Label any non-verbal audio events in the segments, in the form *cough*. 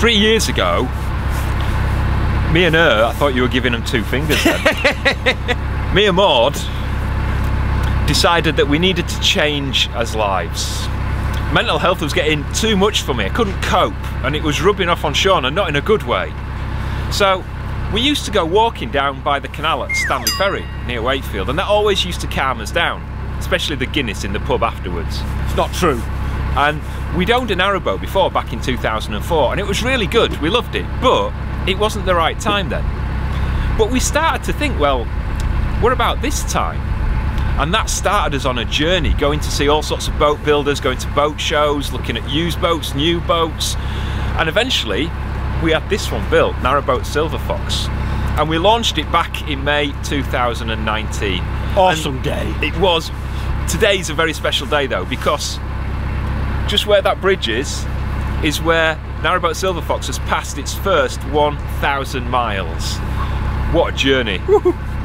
Three years ago, me and her, I thought you were giving them two fingers then. *laughs* me and Maud decided that we needed to change as lives. Mental health was getting too much for me. I couldn't cope and it was rubbing off on Sean and not in a good way. So we used to go walking down by the canal at Stanley Ferry near Wakefield and that always used to calm us down, especially the Guinness in the pub afterwards. It's not true. And we'd owned a narrowboat before back in 2004 and it was really good, we loved it, but it wasn't the right time then. But we started to think, well, what about this time? And that started us on a journey, going to see all sorts of boat builders, going to boat shows, looking at used boats, new boats. And eventually, we had this one built, Narrowboat Silver Fox. And we launched it back in May 2019. Awesome and day. It was. Today's a very special day though, because just where that bridge is, is where Narrowboat Silver Fox has passed its first 1,000 miles. What a journey.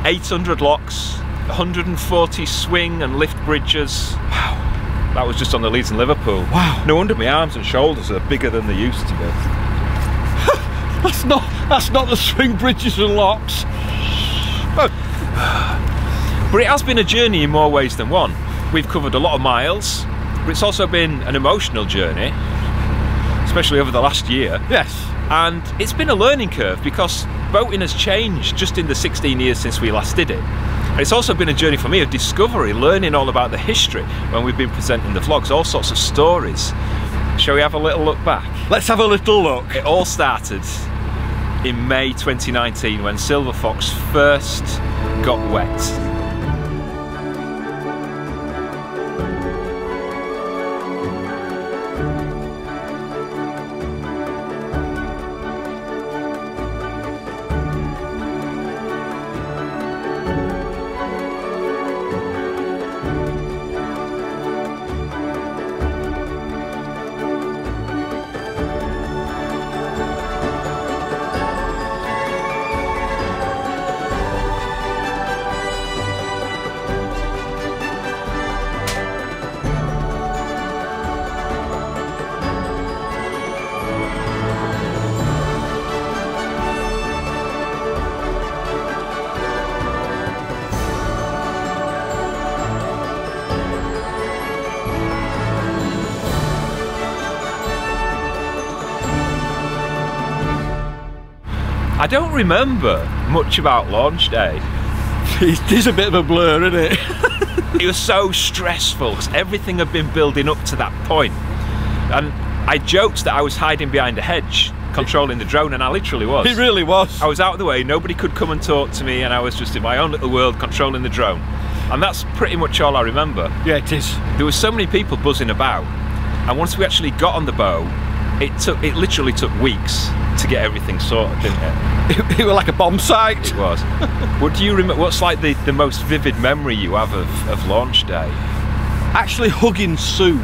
800 locks, 140 swing and lift bridges. Wow. That was just on the Leeds and Liverpool. Wow. No wonder my arms and shoulders are bigger than they used to be. *laughs* That's not that's not the swing bridges and locks. But it has been a journey in more ways than one. We've covered a lot of miles, but it's also been an emotional journey, especially over the last year. Yes. And it's been a learning curve because boating has changed just in the 16 years since we last did it. It's also been a journey for me of discovery, learning all about the history when we've been presenting the vlogs, all sorts of stories. Shall we have a little look back? Let's have a little look. It all started in May 2019 when Silver Fox first got wet. I don't remember much about launch day. It is a bit of a blur, isn't it? *laughs* It was so stressful because everything had been building up to that point. And I joked that I was hiding behind a hedge controlling the drone, and I literally was. It really was. I was out of the way, nobody could come and talk to me, and I was just in my own little world controlling the drone. And that's pretty much all I remember. Yeah, it is. There were so many people buzzing about, and once we actually got on the boat, it took it literally took weeks to get everything sorted, didn't it? It, *laughs* it was like a bomb site. It was. what do you remember? What's like the, the most vivid memory you have of, of launch day? Actually hugging Sue.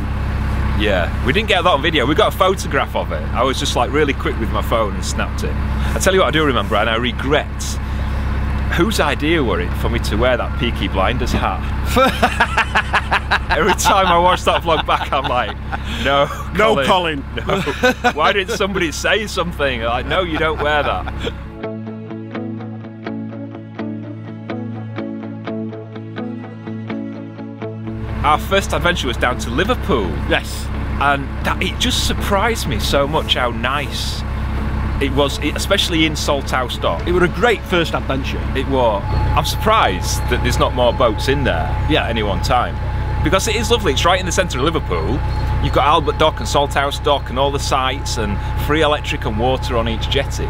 Yeah, we didn't get that on video. We got a photograph of it. I was just like really quick with my phone and snapped it. I tell you what, I do remember, and I regret. Whose idea were it for me to wear that Peaky Blinders hat? *laughs* Every time I watch that vlog back, I'm like, no, No, Colin. *laughs* no. Why didn't somebody say something? Like, no, you don't wear that. Our first adventure was down to Liverpool Yes. and that it just surprised me so much how nice it was, especially in Salthouse Dock. It was a great first adventure. It was. I'm surprised that there's not more boats in there Yeah. at any one time. Because it is lovely. It's right in the centre of Liverpool. You've got Albert Dock and Salthouse Dock and all the sites and free electric and water on each jetty.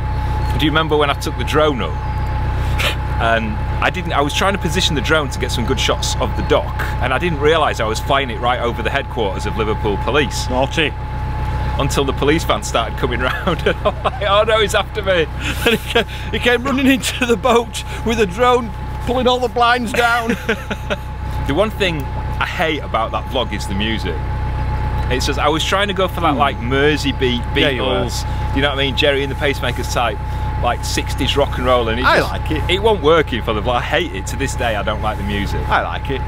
Do you remember when I took the drone up? *laughs* And I didn't. I was trying to position the drone to get some good shots of the dock, and I didn't realise I was flying it right over the headquarters of Liverpool Police Naughty. Until the police van started coming *laughs* round. And I'm like, oh no, he's after me. *laughs* And he came, he came running into the boat with a drone, pulling all the blinds down. *laughs* The one thing I hate about that vlog is the music. It says I was trying to go for that like Mersey beat, Hmm. Yeah, you. Beatles, you know what I mean, Gerry and the Pacemakers type, like 60s rock and roll, and it I just- like it. It won't work in for the vlog. I hate it to this day. I don't like the music. I like it.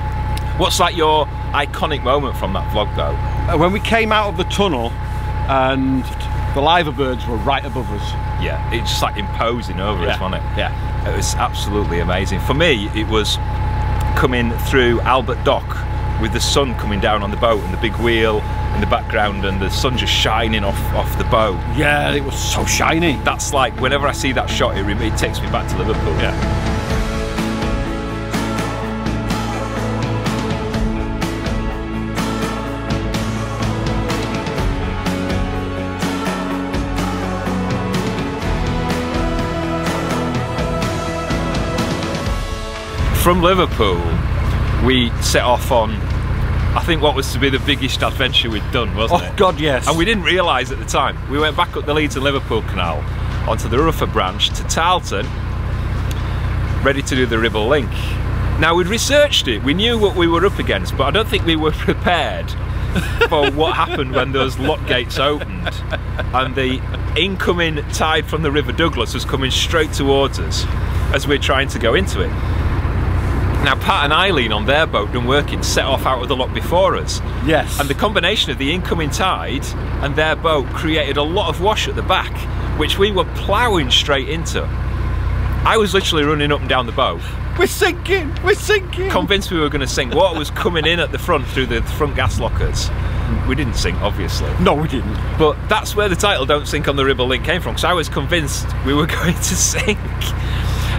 What's like your iconic moment from that vlog though? Uh, When we came out of the tunnel and The liver birds were right above us. Yeah, it's just like imposing over us, wasn't it? Yeah. It was absolutely amazing. For me, it was coming through Albert Dock with the sun coming down on the boat and the big wheel in the background and the sun just shining off off the boat. Yeah, it was so shiny. That's like whenever I see that shot, it, it takes me back to Liverpool. Yeah. From Liverpool, we set off on, I think, what was to be the biggest adventure we'd done, wasn't Oh it? Oh God, yes. And we didn't realise at the time. We went back up the Leeds and Liverpool canal onto the Rufford branch to Tarleton, ready to do the Ribble Link. Now we'd researched it, we knew what we were up against, but I don't think we were *laughs* prepared for what happened when those lock gates opened and the incoming tide from the River Douglas was coming straight towards us as we're trying to go into it. Now Pat and Eileen on their boat Dunworking set off out of the lock before us. yes. And the combination of the incoming tide and their boat created a lot of wash at the back, which we were ploughing straight into. I was literally running up and down the boat, we're sinking. We're sinking. convinced we were going to sink. Water was coming in at the front through the front gas lockers. We didn't sink, obviously. no, we didn't. But that's where the title Don't Sink on the Ribble Link came from, because I was convinced we were *laughs* going to sink.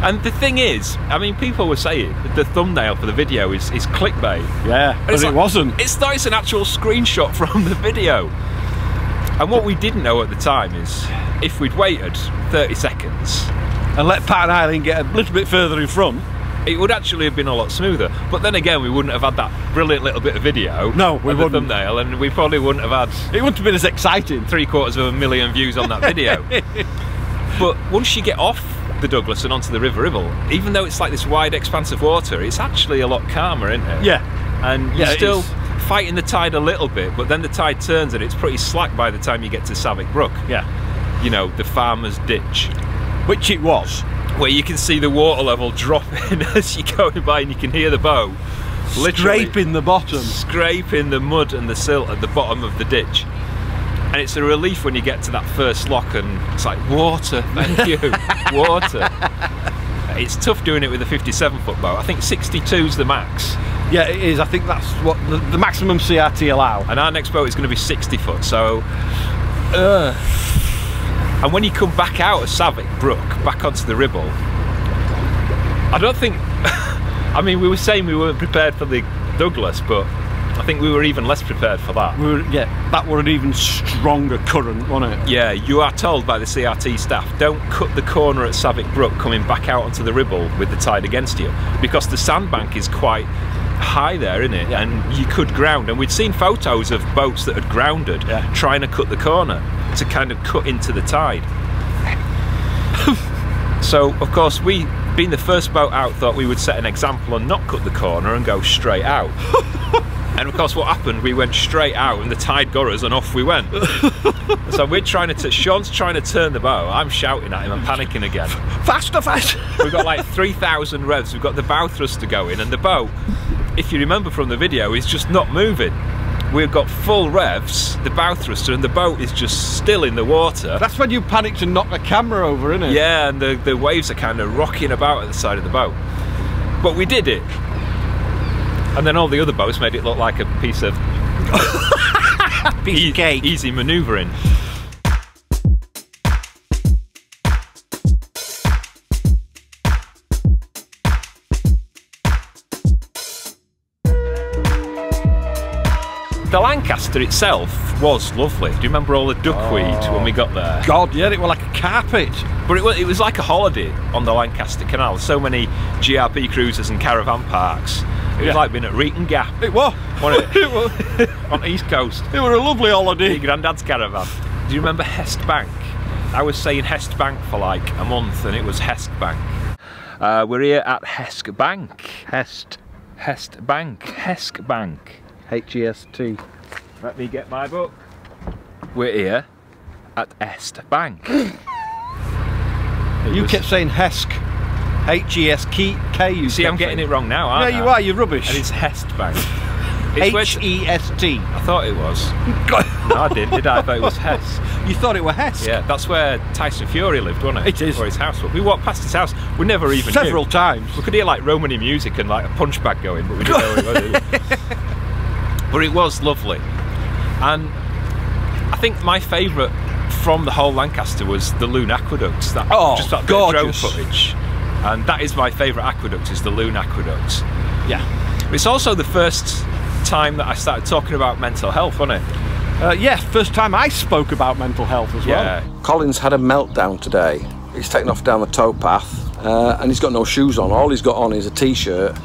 And the thing is, I mean, people were saying the thumbnail for the video is, is clickbait. Yeah, but It's it like- wasn't. It's not, it's an actual screenshot *laughs* from the video. And what we didn't know at the time is if we'd waited 30 seconds, And let Pat and Eileen get a little bit further in front. it would actually have been a lot smoother. But then again, we wouldn't have had that brilliant little bit of video. No, we wouldn't. thumbnail, and we probably wouldn't have had It wouldn't have been as exciting. three quarters of a million views on that video. *laughs* but once you get off the Douglas and onto the River Ribble, even though it's like this wide expanse of water, it's actually a lot calmer, isn't it? Yeah. And you're Yeah, still fighting the tide a little bit, but then the tide turns and it's pretty slack by the time you get to Savick Brook. Yeah. You know, the farmer's ditch, Which it was. where you can see the water level *laughs* dropping *laughs* as you're going by and you can hear the boat literally Scraping the bottom. scraping the mud and the silt at the bottom of the ditch. And it's a relief when you get to that first lock and it's like, water, thank you, *laughs* water. It's tough doing it with a 57 foot boat. I think 62 is the max. Yeah, it is. I think that's what the, the maximum CRT allow. And our next boat is going to be 60 foot, so. Uh. And when you come back out of Savick Brook, back onto the Ribble, I don't think. *laughs* I mean, we were saying we weren't prepared for the Douglas, but I think we were even less prepared for that. We were, yeah, that were an even stronger current, wasn't it? Yeah, you are told by the CRT staff don't cut the corner at Savick Brook coming back out onto the Ribble with the tide against you because the sandbank is quite high there, isn't it? And you could ground. And we'd seen photos of boats that had grounded Yeah. trying to cut the corner to kind of cut into the tide. *laughs* so, of course, we, being the first boat out, thought we would set an example and not cut the corner and go straight out. *laughs* And of course, what happened? We went straight out, and the tide got us, and off we went. *laughs* so we're trying to. Sean's trying to turn the bow. I'm shouting at him I'm panicking again. Faster, faster. *laughs* We've got like 3,000 revs. We've got the bow thruster going, and the boat, if you remember from the video, is just not moving. We've got full revs, the bow thruster, and the boat is just still in the water. That's when you panicked and knocked the camera over, isn't it? Yeah, and the, the waves are kind of rocking about at the side of the boat. But we did it. And then all the other boats made it look like a piece of *laughs* Piece e- of cake. easy manoeuvring. The Lancaster itself was lovely. Do you remember all the duckweed when we oh. got there? God, yeah, it was like a carpet. But it was, it was like a holiday on the Lancaster Canal. So many GRP cruisers and caravan parks. It was Yeah. like being at Reighton Gap It was. Wasn't *laughs* it? it was. *laughs* on the East Coast. It was a lovely Your holiday. granddad's caravan. Do you remember Hest Bank? I was saying Hest Bank for like a month and it was Hest Bank. Uh, we're here at Hesk Bank. Hest. Hest Bank. Hesk Bank. H E S T. Let me get my book. We're here at Est Bank. You kept saying Hesk. H E S K K. You See, I'm getting it wrong now, aren't I? Yeah, you are. You're rubbish. And it's Hest Bank. *laughs* H E S T. I thought it was. *laughs* No, I didn't, did I? I thought it was Hest. *laughs* You thought it were Hess? Yeah, that's where Tyson Fury lived, wasn't it? It is. Or his house was. We walked past his house. We never even Several knew. times. We could hear like Romany music and like a punch bag going, but we didn't know what it was. but it was lovely. And I think my favourite from the whole Lancaster was the Lune Aqueducts. That Oh, just that of drone footage. And that is my favourite aqueduct is the Lune Aqueduct. Yeah. It's also the first time that I started talking about mental health, wasn't it? Uh, yeah, first time I spoke about mental health as well. Yeah. Colin's had a meltdown today. He's taken off down the towpath uh, and he's got no shoes on. All he's got on is a t shirt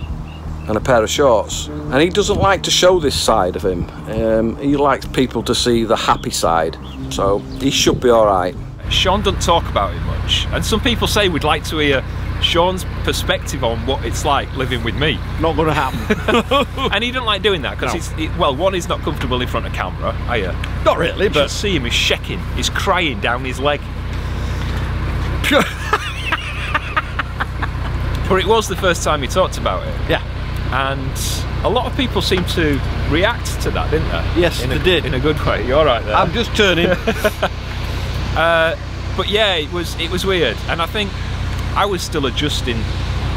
and a pair of shorts. And he doesn't like to show this side of him. Um, he likes people to see the happy side. So he should be alright. Sean doesn't talk about it much, and some people say we'd like to hear Sean's perspective on what it's like living with me. Not going to happen. *laughs* And he didn't like doing that because No. he's he, well, one, he's not comfortable in front of camera. I uh, Not really, you should but see him. He's shaking. He's crying down his leg. *laughs* But it was the first time he talked about it, yeah. and a lot of people seem to react to that, didn't they? Yes, in they a, did. in a good way. You're right there. I'm just turning. *laughs* but yeah, it was it was weird, and I think I was still adjusting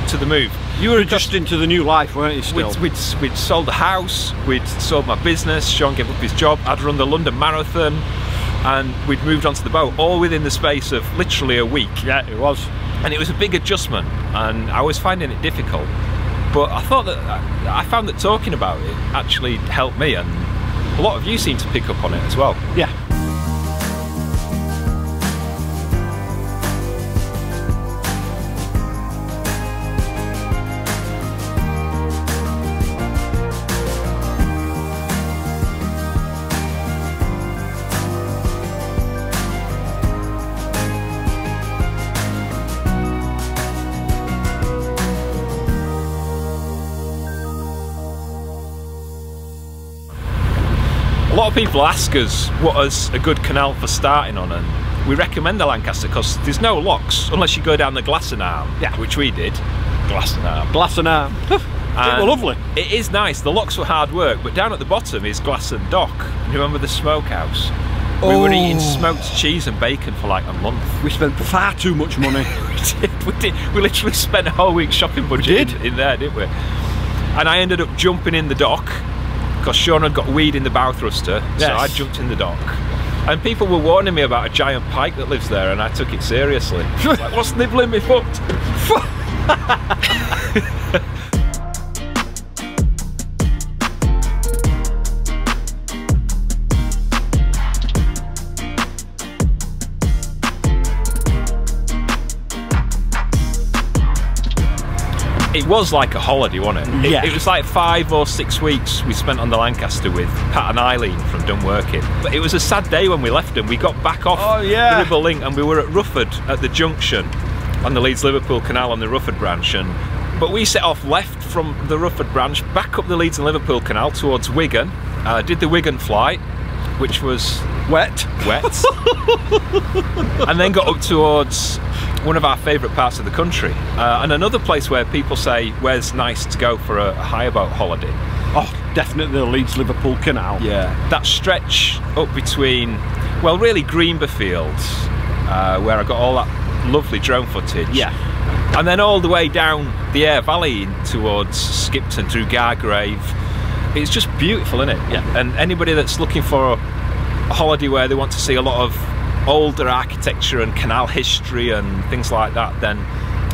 to the move. you were adjusting to the new life, weren't you? Still. We'd, we'd, we'd sold the house, we'd sold my business, Sean gave up his job, I'd run the London Marathon, and we'd moved onto the boat all within the space of literally a week. yeah, it was. And it was a big adjustment, and I was finding it difficult. But I thought that I found that talking about it actually helped me, and a lot of you seem to pick up on it as well. Yeah. Lot of people ask us what is a good canal for starting on, and we recommend the Lancaster because there's no locks unless you go down the Glasson Arm, Yeah. which we did. Glasson Arm. Glass and arm. they And lovely. It is nice. The locks were hard work, but down at the bottom is Glasson Dock. You remember the smokehouse? We were eating Oh. smoked cheese and bacon for like a month. We spent far too much money. *laughs* we did. We did. We literally spent a whole week shopping budget did. In, in there, didn't we? And I ended up jumping in the dock because Sean had got weed in the bow thruster, Yes. so I jumped in the dock. And people were warning me about a giant pike that lives there, and I took it seriously. *laughs* Like, what's nibbling me foot? *laughs* *laughs* It was like a holiday, wasn't it? It- Yeah. It, was like five or six weeks we spent on the Lancaster with Pat and Eileen from Dunworking. But it was a sad day when we left them. We got back off Oh, yeah. the Ribble Link and we were at Rufford at the junction on the Leeds Liverpool Canal on the Rufford branch. And but we set off left from the Rufford branch back up the Leeds and Liverpool Canal towards Wigan. Uh, did the Wigan flight, which was Wet. wet, *laughs* and then got up towards one of our favourite parts of the country, uh, and another place where people say where's nice to go for a, a hire boat holiday. Oh, definitely the Leeds Liverpool Canal. Yeah, that stretch up between, well, really Greenberfield, uh, where I got all that lovely drone footage. Yeah. and then all the way down the Aire Valley towards Skipton through Gargrave. It's just beautiful, isn't it? Yeah. And anybody that's looking for a holiday where they want to see a lot of older architecture and canal history and things like that, then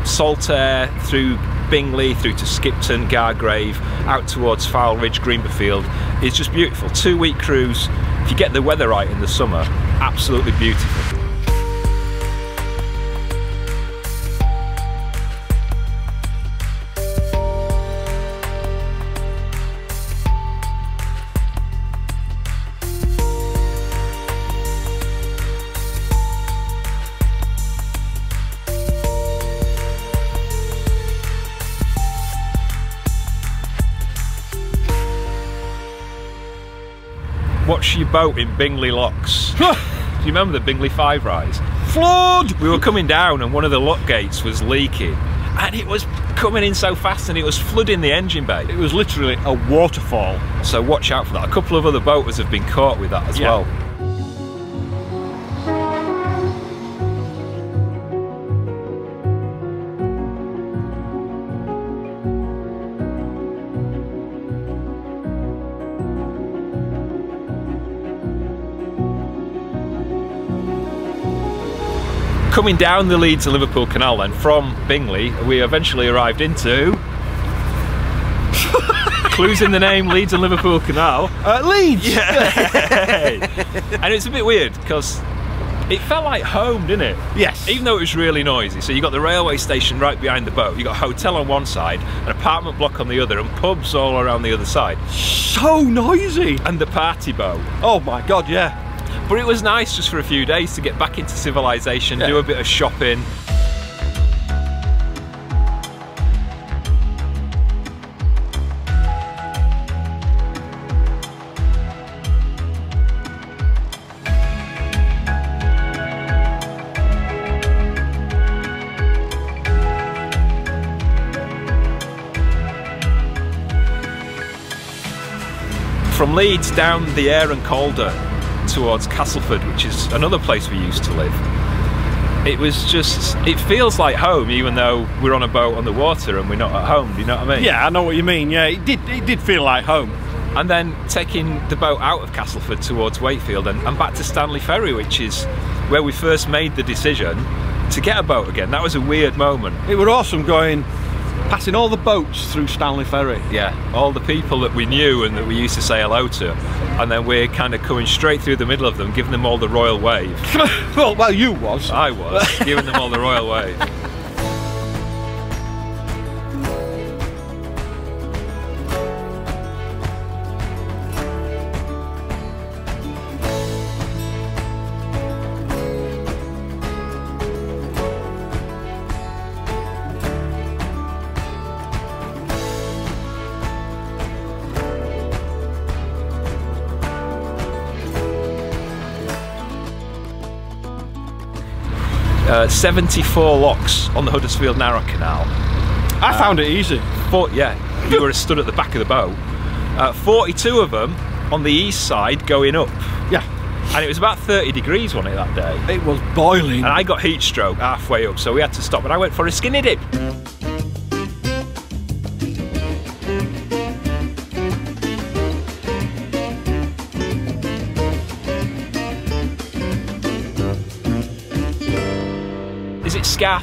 Saltaire through Bingley through to Skipton, Gargrave, out towards Foulridge, Greenberfield is just beautiful. Two week cruise. If you get the weather right in the summer, absolutely beautiful. Watch your boat in Bingley Locks. *laughs* Do you remember the Bingley Five Rise? Flood! We were coming down and one of the lock gates was leaking and it was coming in so fast and it was flooding the engine bay. It was literally a waterfall. So watch out for that. A couple of other boaters have been caught with that as Yeah. well. Coming down the Leeds and Liverpool Canal then from Bingley, we eventually arrived into. *laughs* Clues in the name Leeds and Liverpool Canal. Uh, Leeds. *laughs* and it's a bit weird because it felt like home, didn't it? Yes. Even though it was really noisy. So you got the railway station right behind the boat, you got a hotel on one side, an apartment block on the other, and pubs all around the other side, so noisy. and the party boat. Oh my god, yeah. But it was nice just for a few days to get back into civilization, Yeah. do a bit of shopping. From Leeds down the Aire and Calder towards Castleford, which is another place we used to live. It was just, it feels like home even though we're on a boat on the water and we're not at home, do you know what I mean? Yeah, I know what you mean. Yeah, it did. It did feel like home. And then taking the boat out of Castleford towards Wakefield and, and back to Stanley Ferry, which is where we first made the decision to get a boat again. That was a weird moment. It was awesome going, passing all the boats through Stanley Ferry. Yeah, all the people that we knew and that we used to say hello to, and then we're kind of coming straight through the middle of them, giving them all the royal wave. *laughs* well, well, you was. I was giving them all the royal wave. Uh, 74 locks on the Huddersfield Narrow Canal. I found it easy. Four, yeah, you were *laughs* stood at the back of the boat. Uh, 42 of them on the east side going up. Yeah, And it was about 30 degrees, wasn't it, that day? it was boiling. And I got heat stroke halfway up, so we had to stop. And I went for a skinny dip.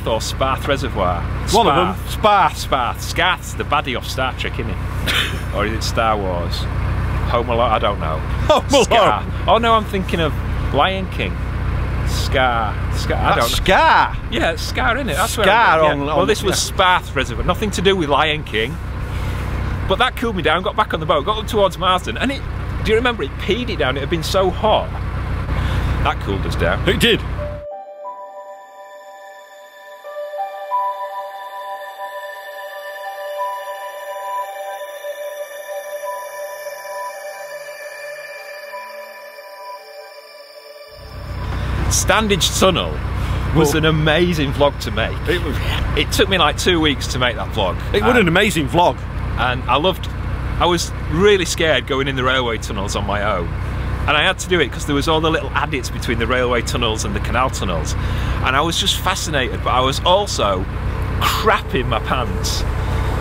Scath or Spath Reservoir? One of them, Spath, Spath. Scath's the baddie off Star Trek, isn't it? *laughs* or is it Star Wars? Home Alone? I don't know. Home Alone. Scar. Oh no, I'm thinking of Lion King. Scar. Scar. I don't know. Scar. Yeah, it's Scar, isn't it? That's where Scar I'm- yeah. on- Well, on- this was yeah. Sparth Reservoir. Nothing to do with Lion King. But that cooled me down. Got back on the boat. Got up towards Marsden, and it. Do you remember it peed it down? It had been so hot. That cooled us down. It did. Standedge Tunnel was Well- an amazing vlog to make. It was. It took me like two weeks to make that vlog. It was an amazing vlog. and I loved. I was really scared going in the railway tunnels on my own, and I had to do it because there was all the little adits between the railway tunnels and the canal tunnels, and I was just fascinated. But I was also crapping my pants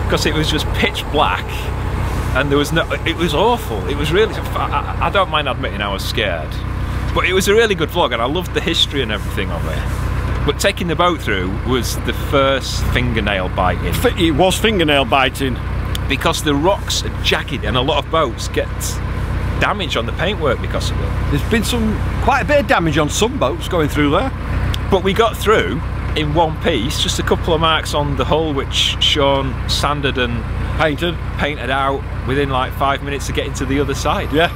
because it was just pitch black, and there was no. It was awful. It was really. I, I- I don't mind admitting I was scared, but it was a really good vlog, and I loved the history and everything of it. But taking the boat through was the first fingernail biting It was fingernail biting. because the rocks are jagged and a lot of boats get damage on the paintwork because of it. There's been some quite a bit of damage on some boats going through there. But we got through in one piece, just a couple of marks on the hull which Sean sanded and Painted. painted out within like five minutes of getting to the other side. Yeah.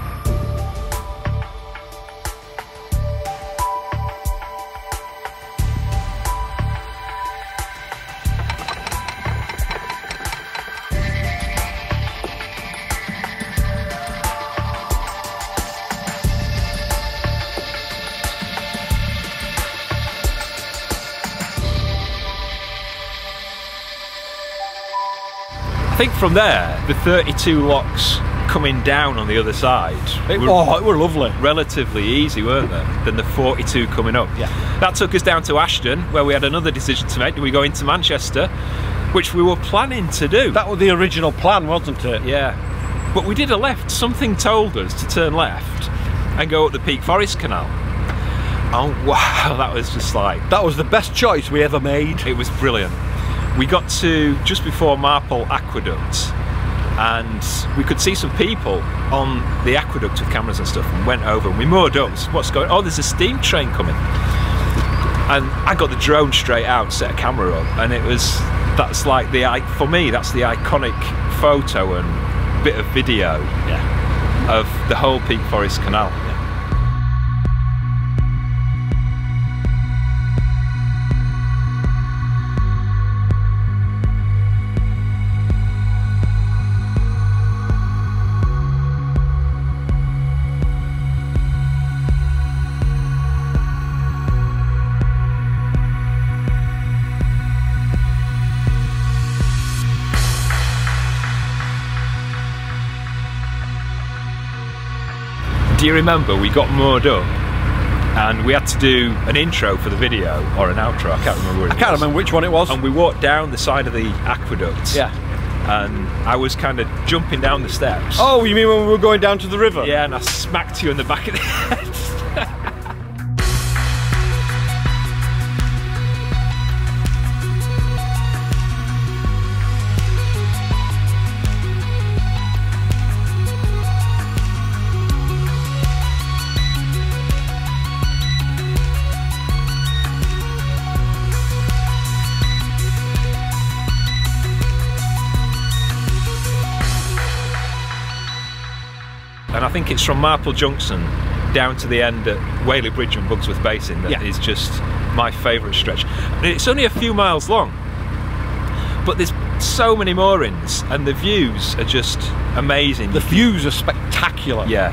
Think from there, the 32 locks coming down on the other side It, were oh, it were lovely. relatively easy, weren't they, than the 42 coming up. Yeah. That took us down to Ashton, where we had another decision to make. Do we go into Manchester, which we were planning to do? That was the original plan, wasn't it? Yeah. But we did a left. Something told us to turn left and go up the Peak Forest Canal. Oh *laughs* wow, that was just like That was the best choice we ever made. it was brilliant. We got to just before Marple Aqueduct and we could see some people on the aqueduct with cameras and stuff and went over and we moored up. What's going Oh, there's a steam train coming. And I got the drone straight out, set a camera up, and it was that's like the for me that's the iconic photo and bit of video Yeah. of the whole Peak Forest Canal. Do you remember we got moored up and we had to do an intro for the video or an outro? I can't remember. I can't was. remember which one it was. And we walked down the side of the aqueduct. Yeah. And I was kind of jumping down the steps. Oh, you mean when we were going down to the river? Yeah, and I smacked you in the back of the *laughs* head. I think it's from Marple Junction down to the end at Whaley Bridge and Bugsworth Basin that is Yeah. just my favourite stretch. It's only a few miles long, but there's so many moorings and the views are just amazing. The views are spectacular. yeah.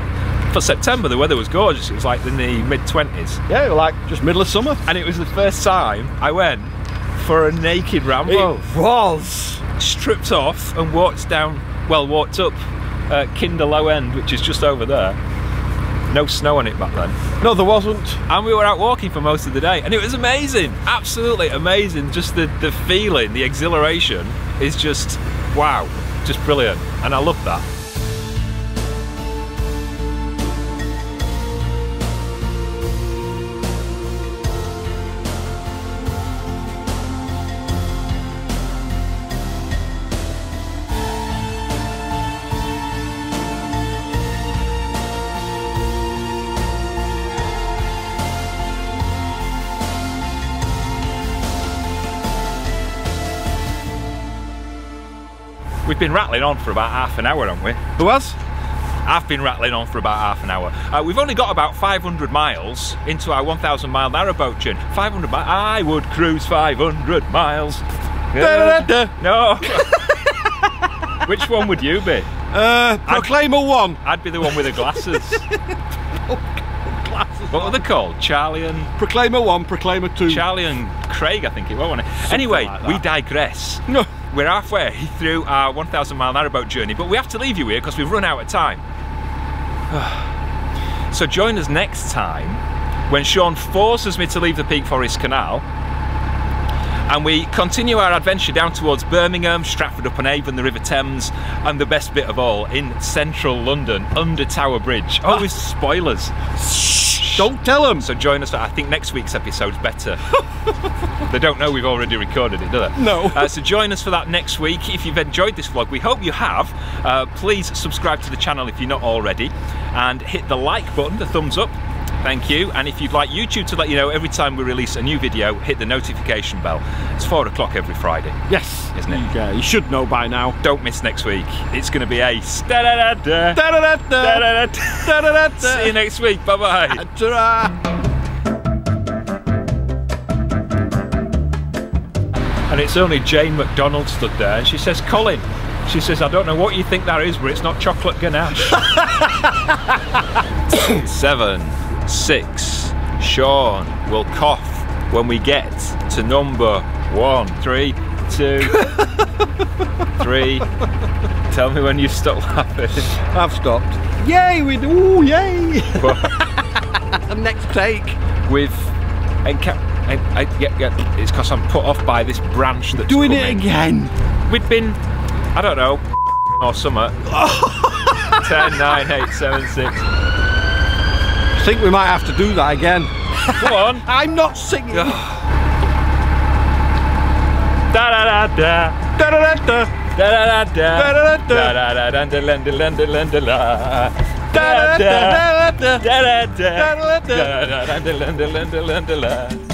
For September, the weather was gorgeous. It was like in the mid 20s. Yeah, like just middle of summer. And it was the first time I went for a naked ramble. It was. stripped off and walked down, well, walked up uh, Kinder Low End, which is just over there. No snow on it back then. No, there wasn't. And we were out walking for most of the day, and it was amazing, absolutely amazing. Just the, the feeling, the exhilaration is just wow, just brilliant. And I love that. We've been rattling on for about half an hour, haven't we? There was? I've been rattling on for about half an hour. Uh, we've only got about 500 miles into our 1,000 mile narrowboat journey. 500 miles. I would cruise 500 miles. Da-da-da-da. *laughs* No. *laughs* Which one would you be? Uh, Proclaimer one. I'd be the one with the glasses. *laughs* Glasses. what were they called? Charlie and Proclaimer one, Proclaimer two. Charlie and Craig, I think it was, wasn't it? anyway, like we digress. No. We're halfway through our 1,000 mile narrowboat journey, but we have to leave you here because we've run out of time. *sighs* so join us next time when Sean forces me to leave the Peak Forest Canal and we continue our adventure down towards Birmingham, Stratford upon Avon, the River Thames, and the best bit of all, in central London, under Tower Bridge. Oh, ah. Always spoilers. *laughs* Don't tell them. So join us. For, I think next week's episode's better. *laughs* they don't know we've already recorded it, do they? No. Uh, so join us for that next week. If you've enjoyed this vlog, we hope you have. Uh, please subscribe to the channel if you're not already, and hit the like button, the thumbs up. Thank you. And if you'd like YouTube to let you know every time we release a new video, hit the notification bell. It's four o'clock every Friday. Yes. Isn't it? Yeah, you should know by now. Don't miss next week. It's going to be ace. See you next week. Bye bye. Ta-ra. And it's only Jane McDonald stood there, and she says, Colin, she says, I don't know what you think that is, but it's not chocolate ganache. *laughs* Seven, six, Sean will cough when we get to number one. Three, two, *laughs* three. Tell me when you stop laughing. I've stopped. Yay, we do. Ooh, yay. *laughs* Next take. with, and ca- and, I, yeah, yeah, it's because I'm put off by this branch that's Doing it again. We'd been, I don't know, or summer. *laughs* 10, 9, 8, 7, 6. I think we might have to do that again. Come on. I'm not singing. Da da da da. Da, da, da, da. Da da da da. Da, da, da, Da da da da da da da da da da da. Da, da, da, da, da. Da da da. Da, da, da. Da da da da da da da da.